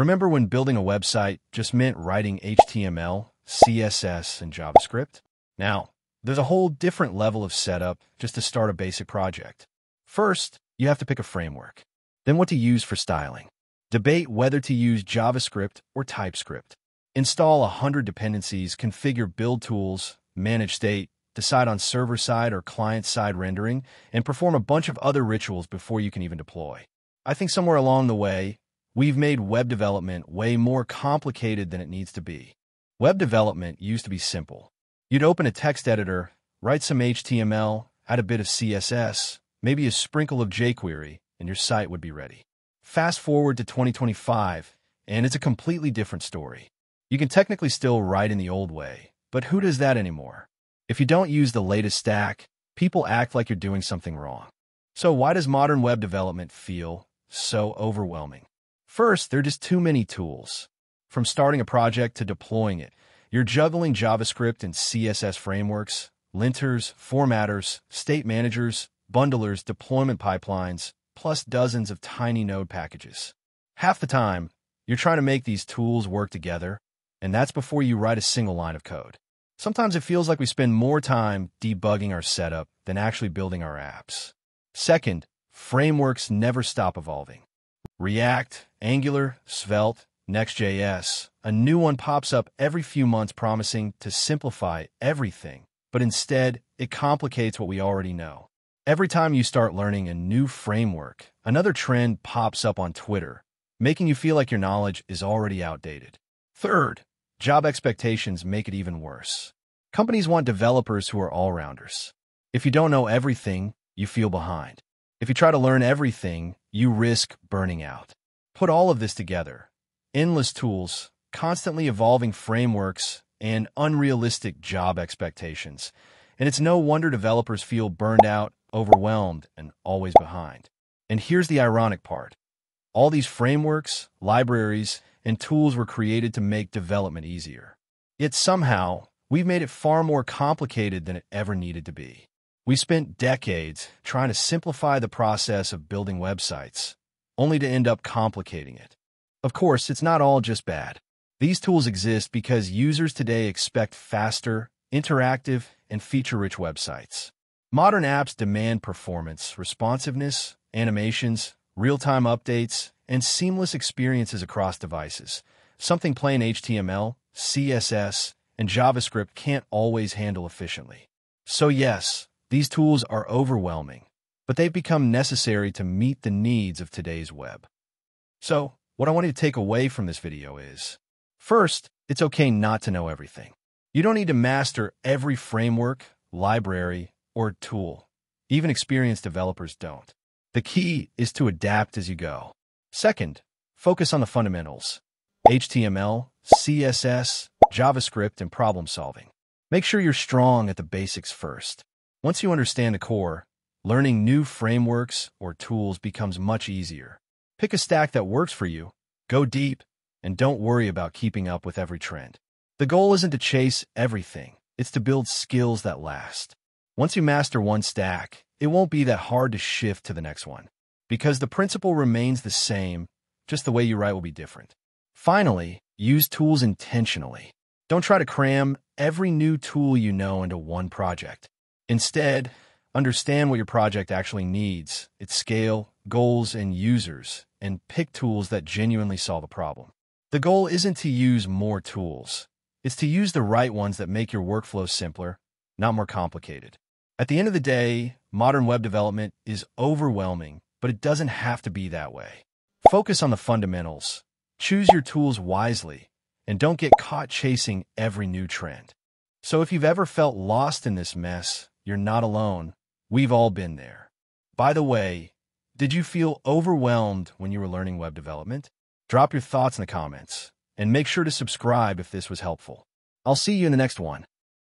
Remember when building a website just meant writing HTML, CSS, and JavaScript? Now, there's a whole different level of setup just to start a basic project. First, you have to pick a framework. Then what to use for styling. Debate whether to use JavaScript or TypeScript. Install 100 dependencies, configure build tools, manage state, decide on server-side or client-side rendering, and perform a bunch of other rituals before you can even deploy. I think somewhere along the way, we've made web development way more complicated than it needs to be. Web development used to be simple. You'd open a text editor, write some HTML, add a bit of CSS, maybe a sprinkle of jQuery, and your site would be ready. Fast forward to 2025, and it's a completely different story. You can technically still write in the old way, but who does that anymore? If you don't use the latest stack, people act like you're doing something wrong. So why does modern web development feel so overwhelming? First, there are just too many tools. From starting a project to deploying it, you're juggling JavaScript and CSS frameworks, linters, formatters, state managers, bundlers, deployment pipelines, plus dozens of tiny node packages. Half the time, you're trying to make these tools work together, and that's before you write a single line of code. Sometimes it feels like we spend more time debugging our setup than actually building our apps. Second, frameworks never stop evolving. React, Angular, Svelte, Next.js, a new one pops up every few months promising to simplify everything, but instead, it complicates what we already know. Every time you start learning a new framework, another trend pops up on Twitter, making you feel like your knowledge is already outdated. Third, Job expectations make it even worse. Companies want developers who are all-rounders. If you don't know everything, you feel behind. If you try to learn everything, you risk burning out. Put all of this together. Endless tools, constantly evolving frameworks, and unrealistic job expectations. And it's no wonder developers feel burned out, overwhelmed, and always behind. And here's the ironic part. All these frameworks, libraries, and tools were created to make development easier. Yet somehow, we've made it far more complicated than it ever needed to be. We spent decades trying to simplify the process of building websites, only to end up complicating it. Of course, it's not all just bad. These tools exist because users today expect faster, interactive, and feature-rich websites. Modern apps demand performance, responsiveness, animations, real-time updates, and seamless experiences across devices, something plain HTML, CSS, and JavaScript can't always handle efficiently. So yes, these tools are overwhelming, but they've become necessary to meet the needs of today's web. So, what I want you to take away from this video is, first, it's okay not to know everything. You don't need to master every framework, library, or tool. Even experienced developers don't. The key is to adapt as you go. Second, focus on the fundamentals. HTML, CSS, JavaScript, and problem solving. Make sure you're strong at the basics first. Once you understand the core, learning new frameworks or tools becomes much easier. Pick a stack that works for you, go deep, and don't worry about keeping up with every trend. The goal isn't to chase everything, it's to build skills that last. Once you master one stack, it won't be that hard to shift to the next one, because the principle remains the same, just the way you write will be different. Finally, use tools intentionally. Don't try to cram every new tool you know into one project. Instead, understand what your project actually needs, its scale, goals, and users, and pick tools that genuinely solve a problem. The goal isn't to use more tools. It's to use the right ones that make your workflow simpler, not more complicated. At the end of the day, modern web development is overwhelming, but it doesn't have to be that way. Focus on the fundamentals, choose your tools wisely, and don't get caught chasing every new trend. So if you've ever felt lost in this mess, you're not alone. We've all been there. By the way, did you feel overwhelmed when you were learning web development? Drop your thoughts in the comments, and make sure to subscribe if this was helpful. I'll see you in the next one.